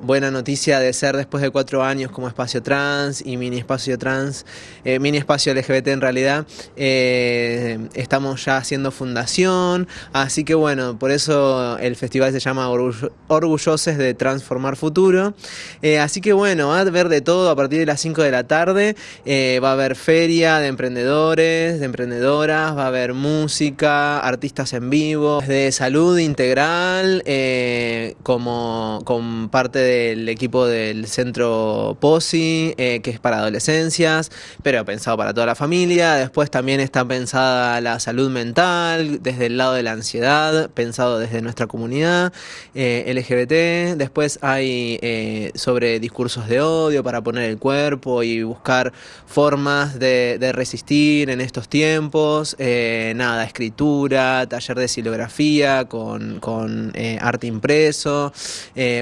Buena noticia de ser después de cuatro años como espacio trans y mini espacio trans, eh, mini espacio LGBT en realidad, eh, estamos ya haciendo fundación, así que bueno, por eso el festival se llama Orgulloses de Transformar Futuro, eh, así que bueno, va a haber de todo a partir de las 5 de la tarde, va a haber feria de emprendedores, de emprendedoras, va a haber música, artistas en vivo, de salud integral, como con parte de del equipo del centro POSI, eh, que es para adolescencias, pero pensado para toda la familia. Después también está pensada la salud mental, desde el lado de la ansiedad, pensado desde nuestra comunidad eh, LGBT. Después hay eh, sobre discursos de odio para poner el cuerpo y buscar formas de, resistir en estos tiempos. nada, escritura, taller de silografía con, con arte impreso.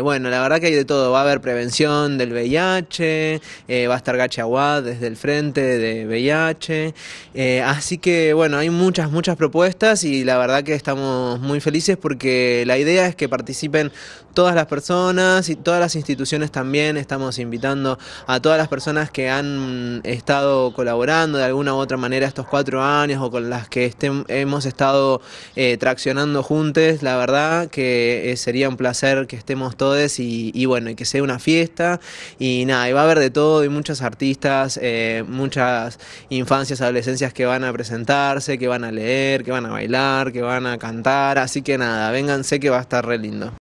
bueno, la verdad que hay de todo. Va a haber prevención del VIH, eh, va a estar Gachi desde el frente de VIH. Eh, así que bueno, hay muchas, muchas propuestas y la verdad que estamos muy felices porque la idea es que participen todas las personas y todas las instituciones también. Estamos invitando a todas las personas que han estado colaborando de alguna u otra manera estos cuatro años o con las que hemos estado eh, traccionando juntos. La verdad que sería un placer que estemos todos y, y bueno, y que sea una fiesta y nada, y va a haber de todo y muchos artistas, eh, muchas infancias, adolescencias que van a presentarse, que van a leer, que van a bailar, que van a cantar, así que nada, vénganse que va a estar re lindo.